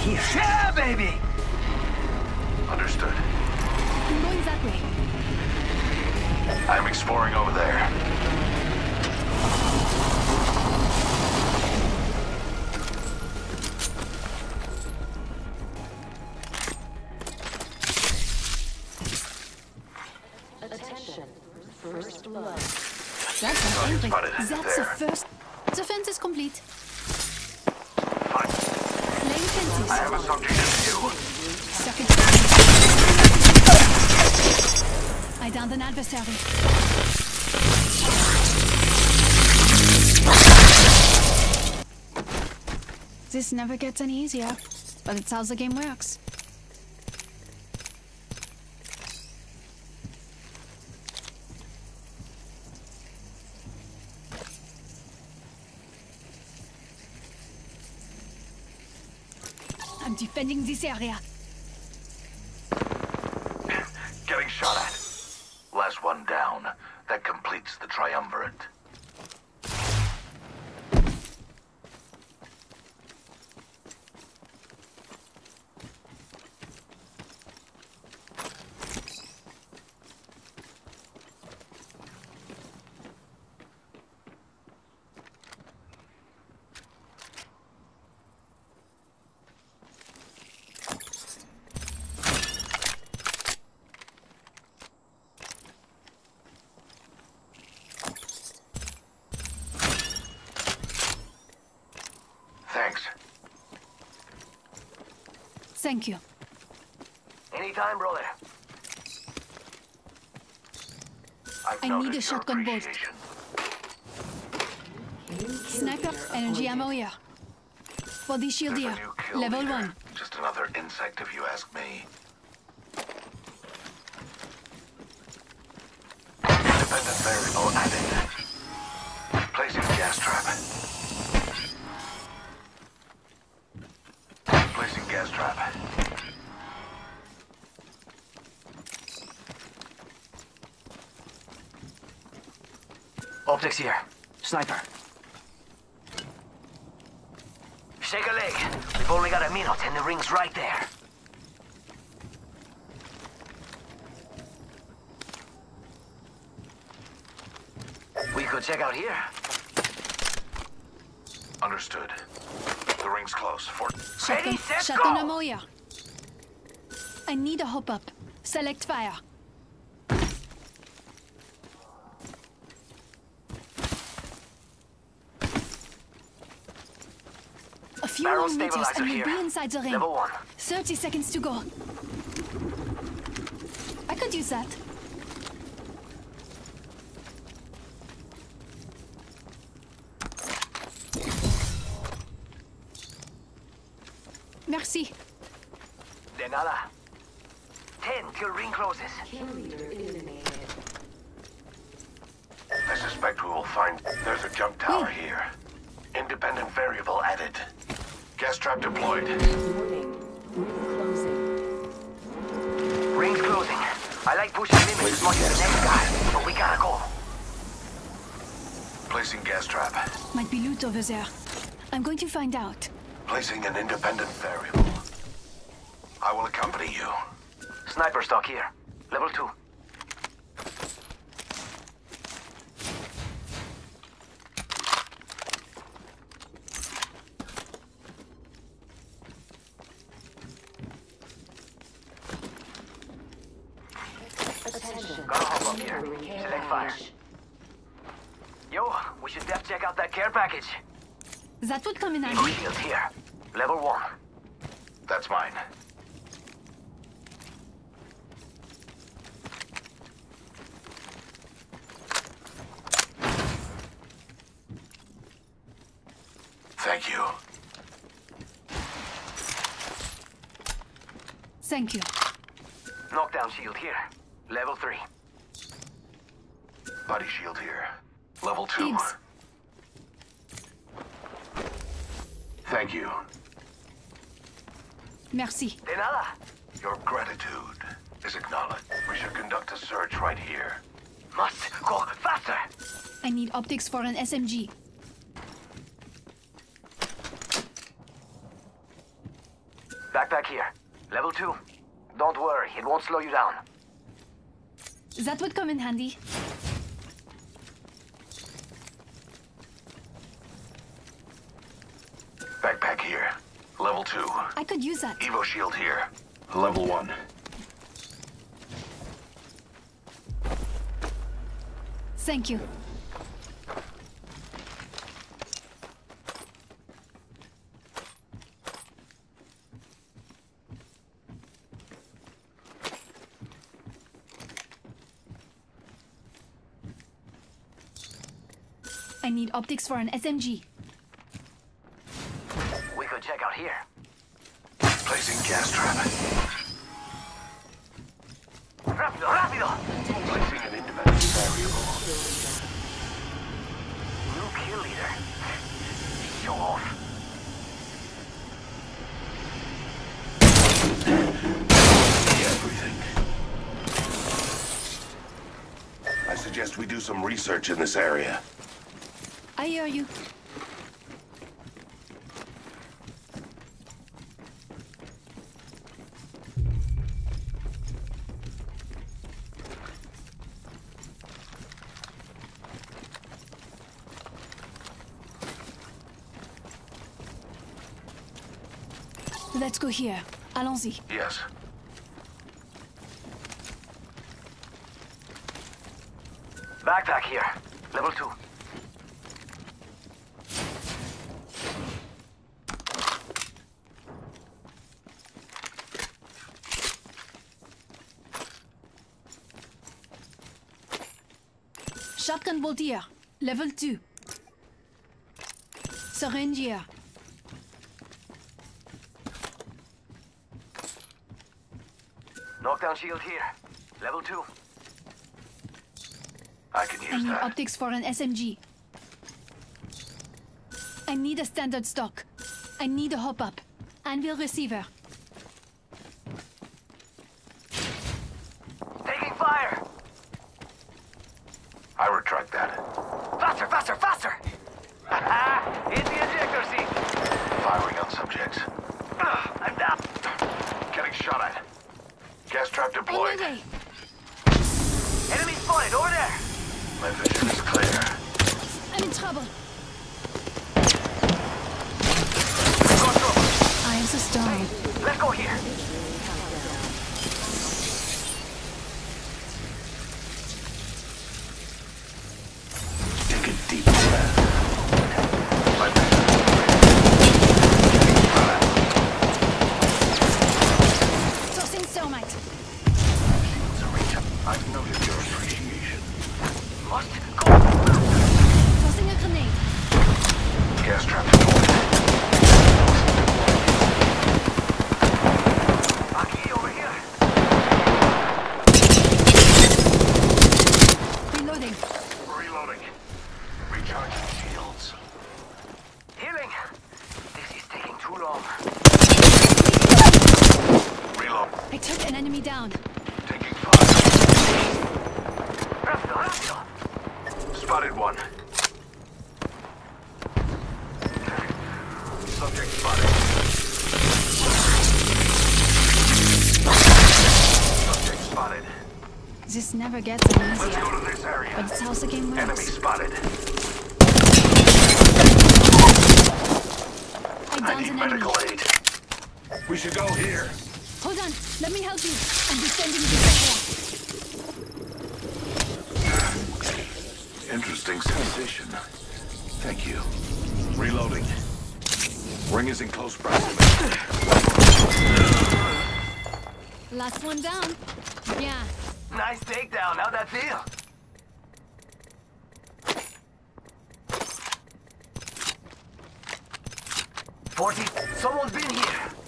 Here. Yeah, baby! Understood. I'm going that way. I'm exploring over there. Attention. First blood. That's an That's the There. first. The fence is complete. I have a subject in view. I downed an adversary. This never gets any easier, but it's how the game works. I'm defending this area. Thank you. Anytime, brother. I've I need a shotgun bolt. Sniper, energy ammo here. Body shield There's here. Level leader. one. Just another insect if you ask me. Independent variable added. Placing gas trap. Placing gas trap. Optics here. Sniper. Shake a leg. We've only got a minute and the ring's right there. We could check out here. Understood. The ring's close. For Shotgun, Ready, set, shotgun go! ammo. I need a hop up. Select fire. Barrel meters and we'll here. be inside the ring. Level one. 30 seconds to go. I could use that. Merci. De nada. Ten till ring closes. Kill leader eliminated. I suspect we will find there's a jump tower here. Independent variable added. Gas trap deployed. Warning. Closing. Ring's closing. I like pushing limits as much as the next guy, but we gotta go. Placing gas trap. Might be loot over there. I'm going to find out. Placing an independent variable. I will accompany you. Sniper stock here. Level 2. Care package. That would come in Eagle handy. shield here. Level one. That's mine. Thank you. Thank you. Knockdown shield here. Level three. Body shield here. Level two. Ibs. Thank you. Merci. De nada. Your gratitude is acknowledged. We should conduct a search right here. Must go faster. I need optics for an SMG. Backpack here. Level 2. Don't worry, it won't slow you down. That would come in handy. Backpack here. Level 2. I could use that. Evo shield here. Level 1. Thank you. I need optics for an SMG. We could check out here. Placing gas trap. Rápido, rápido! Placing an independent variable. New kill leader. Show off. Everything. I suggest we do some research in this area. I hear you. Let's go here. Allons-y. Yes. Backpack here. Level 2. Shotgun bolt here. Level 2. Syringe here. Shield here. Level 2. I can I need that. optics for an SMG. I need a standard stock. I need a hop up. Anvil receiver. Taking fire! I retract that. Faster, faster, faster! Hit the ejector seat! Firing on subjects. Ugh, I'm down. Getting shot at. Gas trap On my deployed. way. Enemy spotted over there! My vision is clear. I'm in trouble. Got trouble. I am so strong. Let's go here. Take a deep breath. My vision Tossing thermite. is clear. I've noted your appreciation. Must go. Tossing a grenade. Gas trap deployed. Aki over here. Reloading. Reloading. Recharging shields. Healing. This is taking too long. Reload. I took an enemy down. Taking fire. Rápido, rápido. Spotted one. Subject spotted. Subject spotted. This never gets any Let's easier. go to this area. But it's how the game Enemy spotted. I I need an enemy. aid. We should go here. Hold on. Let me help you. I'm defending this Interesting sensation. Thank you. Reloading. Ring is in close proximity. Last one down. Yeah. Nice takedown. How'd that feel? Forty. Someone's been here.